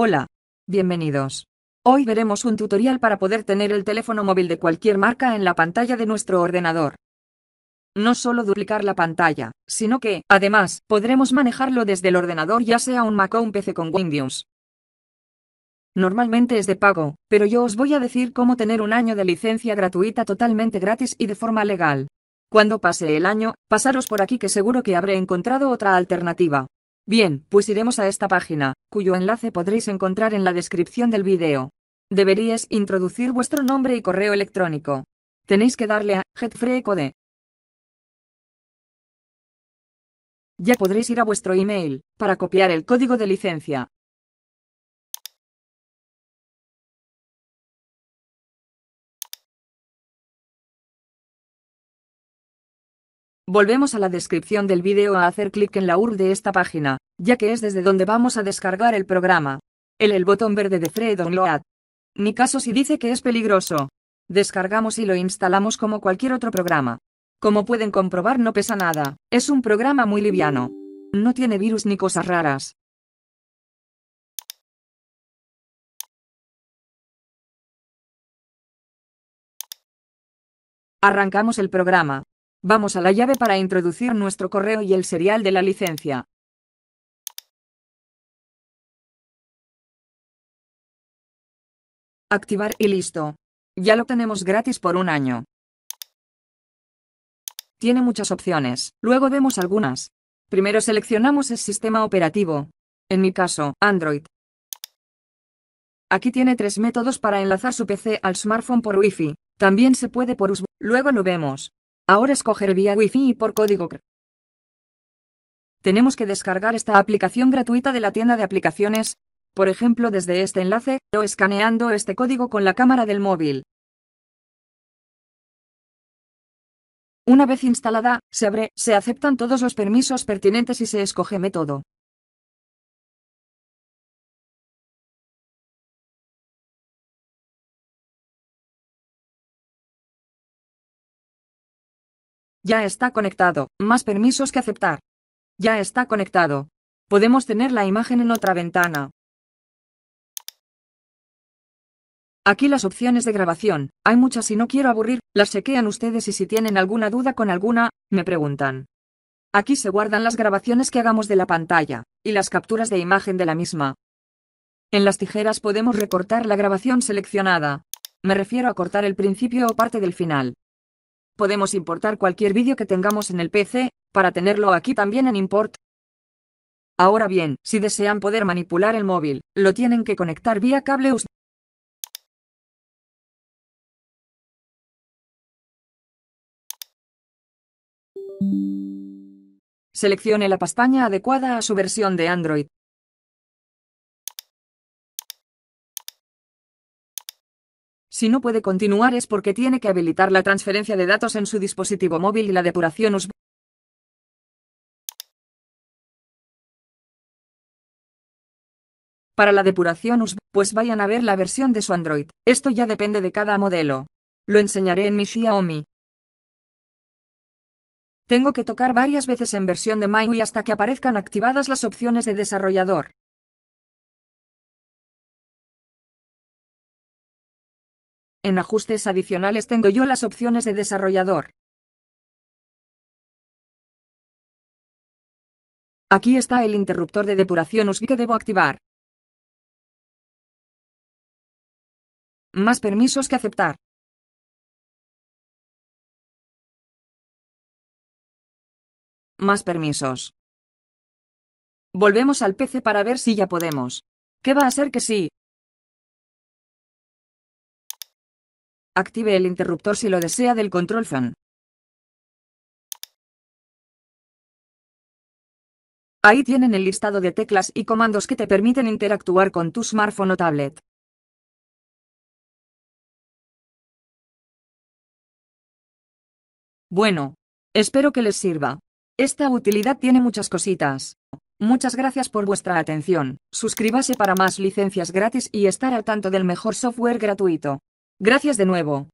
Hola. Bienvenidos. Hoy veremos un tutorial para poder tener el teléfono móvil de cualquier marca en la pantalla de nuestro ordenador. No solo duplicar la pantalla, sino que, además, podremos manejarlo desde el ordenador ya sea un Mac o un PC con Windows. Normalmente es de pago, pero yo os voy a decir cómo tener un año de licencia gratuita totalmente gratis y de forma legal. Cuando pase el año, pasaros por aquí que seguro que habré encontrado otra alternativa. Bien, pues iremos a esta página, cuyo enlace podréis encontrar en la descripción del vídeo. Deberíais introducir vuestro nombre y correo electrónico. Tenéis que darle a Get Free Code. Ya podréis ir a vuestro email, para copiar el código de licencia. Volvemos a la descripción del vídeo a hacer clic en la URL de esta página, ya que es desde donde vamos a descargar el programa. El, el botón verde de Free Download. Ni caso si dice que es peligroso. Descargamos y lo instalamos como cualquier otro programa. Como pueden comprobar no pesa nada, es un programa muy liviano. No tiene virus ni cosas raras. Arrancamos el programa. Vamos a la llave para introducir nuestro correo y el serial de la licencia. Activar y listo. Ya lo tenemos gratis por un año. Tiene muchas opciones, luego vemos algunas. Primero seleccionamos el sistema operativo. En mi caso, Android. Aquí tiene tres métodos para enlazar su PC al smartphone por Wi-Fi. También se puede por USB. Luego lo vemos. Ahora escoger vía Wi-Fi y por código Tenemos que descargar esta aplicación gratuita de la tienda de aplicaciones, por ejemplo desde este enlace, o escaneando este código con la cámara del móvil. Una vez instalada, se abre, se aceptan todos los permisos pertinentes y se escoge método. Ya está conectado. Más permisos que aceptar. Ya está conectado. Podemos tener la imagen en otra ventana. Aquí las opciones de grabación. Hay muchas y no quiero aburrir, las chequean ustedes y si tienen alguna duda con alguna, me preguntan. Aquí se guardan las grabaciones que hagamos de la pantalla, y las capturas de imagen de la misma. En las tijeras podemos recortar la grabación seleccionada. Me refiero a cortar el principio o parte del final podemos importar cualquier vídeo que tengamos en el PC, para tenerlo aquí también en import. Ahora bien, si desean poder manipular el móvil, lo tienen que conectar vía cable USB. Seleccione la pestaña adecuada a su versión de Android. Si no puede continuar es porque tiene que habilitar la transferencia de datos en su dispositivo móvil y la depuración USB. Para la depuración USB, pues vayan a ver la versión de su Android. Esto ya depende de cada modelo. Lo enseñaré en mi Xiaomi. Tengo que tocar varias veces en versión de MIUI hasta que aparezcan activadas las opciones de desarrollador. En ajustes adicionales tengo yo las opciones de desarrollador. Aquí está el interruptor de depuración USB que debo activar. Más permisos que aceptar. Más permisos. Volvemos al PC para ver si ya podemos. ¿Qué va a ser que sí? Active el interruptor si lo desea del control fan. Ahí tienen el listado de teclas y comandos que te permiten interactuar con tu smartphone o tablet. Bueno, espero que les sirva. Esta utilidad tiene muchas cositas. Muchas gracias por vuestra atención. Suscríbase para más licencias gratis y estar al tanto del mejor software gratuito. Gracias de nuevo.